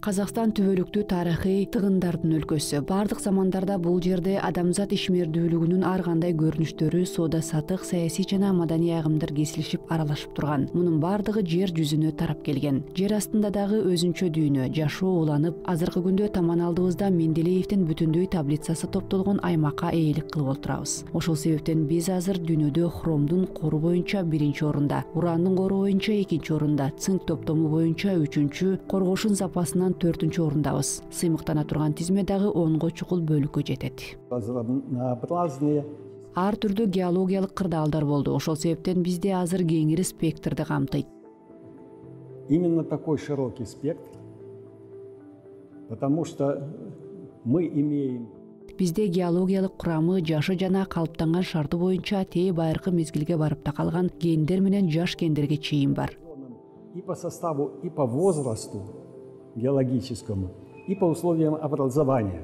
казакстан түбөлүктүү тарыхый тыгындардын өлкөсү баардык замандарда бул жерде адамзат ишмердүүлүгүнүн ар кандай көрүнүштөрү соода саттык саясий жана маданий агымдар кесилишип аралашып турган мунун баардыгы жер жүзүнө тарап келген. Жер астында дагы өзүнчө дүйнө жашоо уланып азыркы күндө таман алдыбызда менделеевдин бүтүндөй таблицасы топтолгон аймакка ээлик кылып отурабыз ошол себептен биз азыр дүйнөдө хромдун кору боюнча биринчи орунда урандын кору боюнча экинчи орунда цинк топтому боюнча үчүнчү коргошун запасынан төртүнчү орундабыз сыймыктана турган тизме дагы онго чукул бөлүккө жетет ар түрдүү геологиялык кырдаалдар болду ошол себептен бизде азыр кеңири спектрди камтыйт именно такой широкий спектр потому что мы имеем бизде геологиялык курамы жашы жана калыптанган шарты боюнча тээ байыркы мезгилге барып такалган гендер менен жаш гендерге чейин бар. и по составу и по возрасту геологическому и по условиям образования.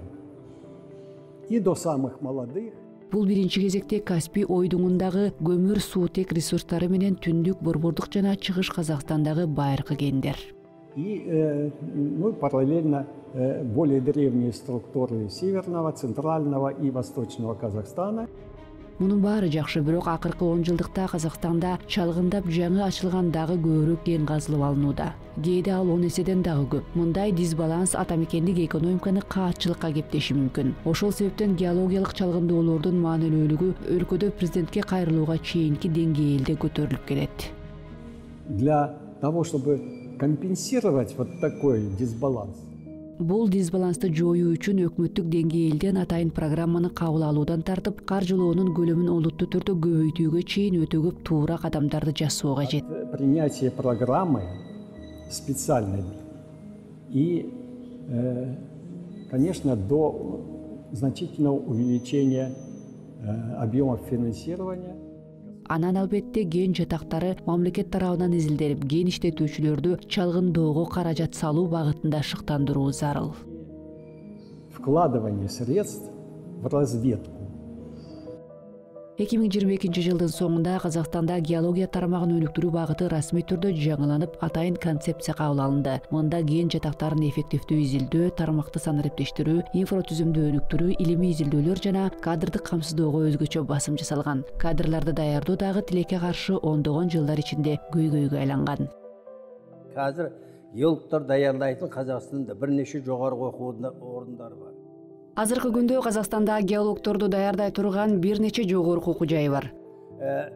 И до самых молодых. Бул биринчи кезекте каспий ойдуңундагы көмүр суутек ресурстары менен түндүк борбордук жана чыгыш казакстандагы байыркы гендер. И э, ну, параллельно э, более древние структуры северного центрального и восточного казахстана. Мунун баары жакшы бирок акыркы он жылдыкта казакстанда чалгындап жаңы ачылган дагы көбүрөөк кен казылып алынууда. Кээде ал он эседен дагы көп. Мындай дисбаланс ата мекендик экономиканы каатчылыкка кептеши мүмкүн. Ошол себептен геологиялык чалгындоолордун маанилүүлүгү өлкөдө президентке кайрылууга чейинки деңгээлде көтөрүлүп келет. Для того чтобы компенсировать вот такой дисбаланс бул дисбалансты жоюу үчүн өкмөттүк деңгээлден атайын программаны кабыл алуудан тартып каржылоонун көлөмүн олуттуу түрдө көбөйтүүгө чейин өтө көп туура кадамдарды жасоо кажет. Принятие программы специальной и э, конечно до значительного увеличения э, объемов финансирования анан албетте кен жатактары мамлекет тарабынан изилденип кен иштетүүчүлөрдү чалгындоого каражат салуу багытында шыктандыруу зарыл. Вкладывание средств в разведку эки миң жыйырма экинчи жылдын соңунда казакстанда геология тармагын өнүктүрүү багыты расмий түрдө жаңыланып атайын концепция кабыл алынды мында кен жатактарын эффективдүү изилдөө тармакты санариптештирүү инфратүзүмдү өнүктүрүү илимий изилдөөлөр жана кадрдык камсыздоого өзгөчө басым жасалган кадрларды даярдоо дагы тилекке каршы ондогон жылдар ичинде көйгөйгө айланган. Геологдор даярдайтын казакстанда бир нече жогорку окуу орундары бар. Азыркы күндө казакстанда геологдорду даярдай турган бир нече жогорку окуу жайы бар. Э,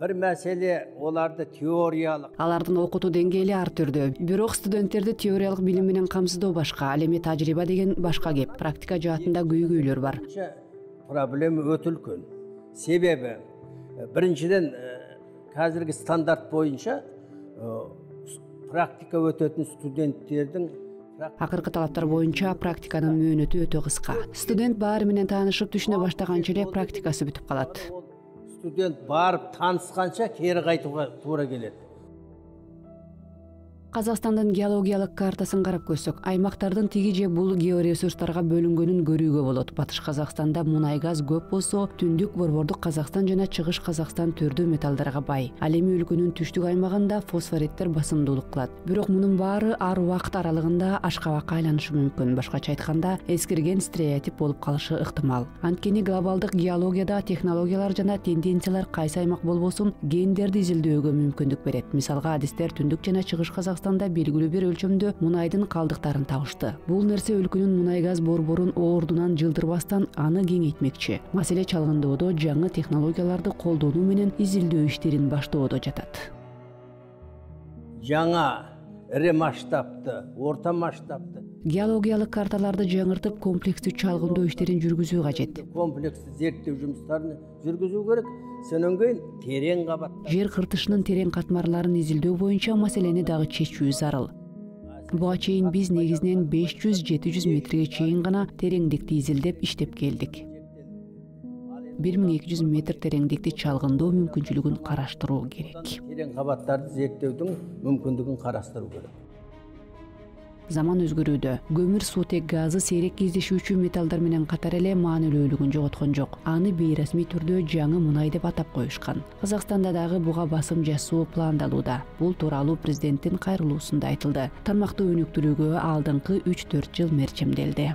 бир маселе оларды теориялык. Алардын окутуу деңгээли ар түрдүү бирок студенттерди теориялык билим менен камсыздоо башка ал эми тажрыйба деген башка кеп. Практика жаатында көйгөйлөр бар. Проблема өтө үлкөн себеби э, биринчиден азыркы э, стандарт боюнча практика өтөтүн студенттердин акыркы талаптар боюнча практиканын мөөнөтү өтө кыска. Студент баары менен таанышып түшүнө баштаганча эле практикасы бүтүп калат. Студент барып таанышканча кери кайтууга туура келет казакстандын геологиялык картасын карап көрсөк аймактардын тиги же бул георесурстарга бөлүнгөнүн көрүүгө болот. Батыш казакстанда мунай газ көп болсо түндүк борбордук казакстан жана чыгыш казакстан түрдүү металлдарга бай. Ал эми өлкөнүн түштүк аймагында фосфориттер басымдуулук кылат. Бирок мунун баары ар убакыт аралыгында ашкабакка айланышы мүмкүн. Башкача айтканда эскирген стереотип болуп калышы ыктымал. Анткени глобалдык геологияда технологиялар жана тенденциялар кайсы аймак болбосун гендерди изилдөөгө мүмкүндүк берет. Мисалга адистер түндүк жана чыгыш казакстан белгилүү бир өлчөмдө мунайдын калдыктарын табышты бул нерсе өлкөнүн мунай газ борборун ордунан жылдырбастан аны кеңейтмекчи маселе чалгындоодо жаңы технологияларды колдонуу менен изилдөө иштерин баштоодо жатат жаңа ири масштабты орто масштабты. Геологиялык карталарды жаңыртып комплекстүү чалгындоо иштерин жүргүзүү кажет комплекстүү зерттөө жумуштарын жүргүзүү керек. Сенен кийин терең кабат жер кыртышынын терең катмарларын изилдөө боюнча маселени дагы чечүү зарыл. Буга чейин биз негизинен беш жүз жети жүз метрге чейин гана тереңдикти изилдеп иштеп келдик бир миң эки жүз метр тереңдикти чалгындоо мүмкүнчүлүгүн караштыруу керек. Терең кабаттарды зерттөөдүн мүмкүндүгүн караштыруу керек. Заман өзгөрүүдө көмүр суутек газы сейрек кездешүүчү металлдар менен катар эле маанилүүлүгүн жоготкон жок. Аны бейресмий түрдө жаңы мунай деп атап коюшкан. Казакстанда дагы буга басым жасоо пландалууда. Бул тууралуу президенттин кайрылуусунда айтылды. Тармактуу өнүктүрүүгө алдыңкы үч төрт жыл мерчемделди